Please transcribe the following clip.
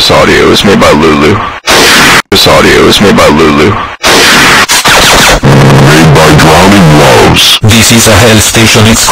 This audio is made by Lulu. This audio is made by Lulu. Made by Drowning Loves. This is a Hell Station exclusive.